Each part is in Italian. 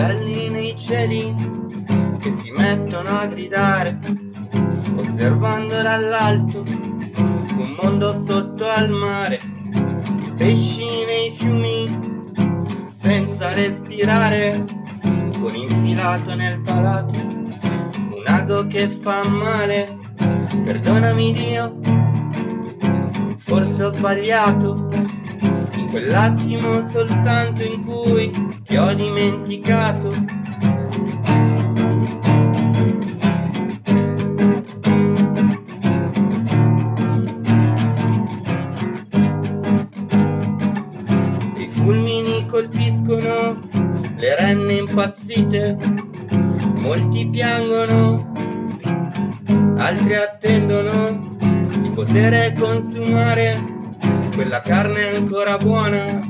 uccelli nei cieli che si mettono a gridare, osservando dall'alto un mondo sotto al mare, i pesci nei fiumi senza respirare, con infilato nel palato un ago che fa male, perdonami Dio, forse ho sbagliato quell'attimo soltanto in cui ti ho dimenticato. I fulmini colpiscono le renne impazzite, molti piangono, altri attendono di poter consumare quella carne ancora buona,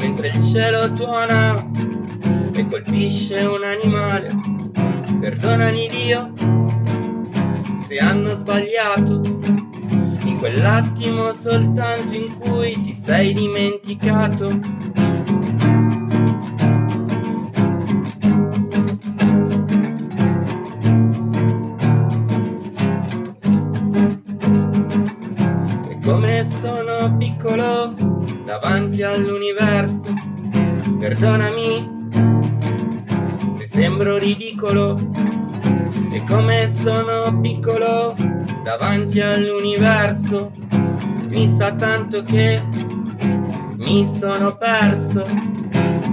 mentre il cielo tuona e colpisce un animale. Perdonami Dio se hanno sbagliato in quell'attimo soltanto in cui ti sei dimenticato. Piccolo davanti all'universo, perdonami se sembro ridicolo. E come sono piccolo davanti all'universo, mi sa tanto che mi sono perso.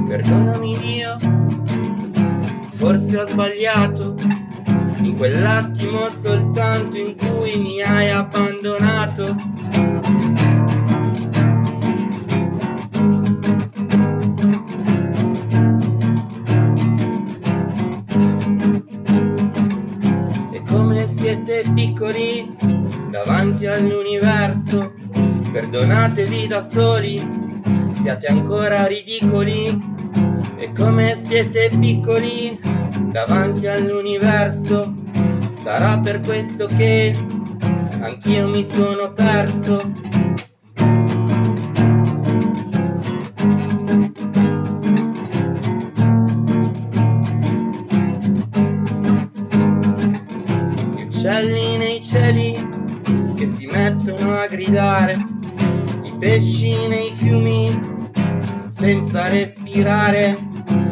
Perdonami Dio, forse ho sbagliato in quell'attimo soltanto in cui mi hai abbandonato. Siete piccoli davanti all'universo, perdonatevi da soli, siate ancora ridicoli. E come siete piccoli davanti all'universo, sarà per questo che anch'io mi sono perso. Uccelli nei cieli che si mettono a gridare, i pesci nei fiumi senza respirare,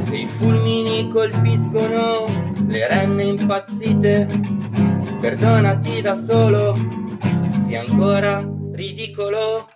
e i fulmini colpiscono le renne impazzite. Perdonati da solo, sei ancora ridicolo.